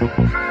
Música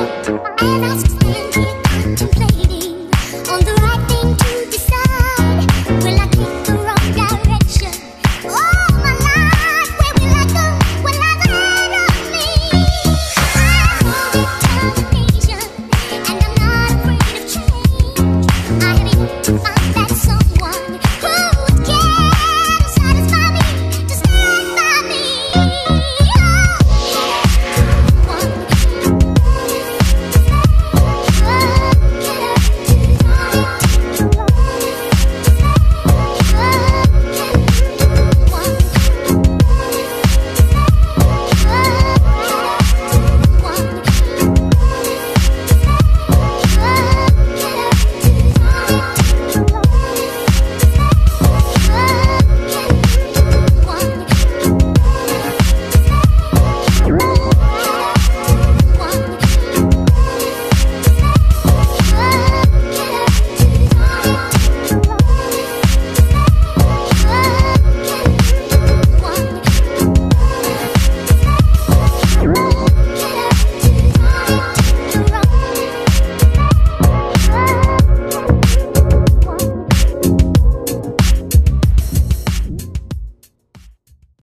I stand here contemplating on the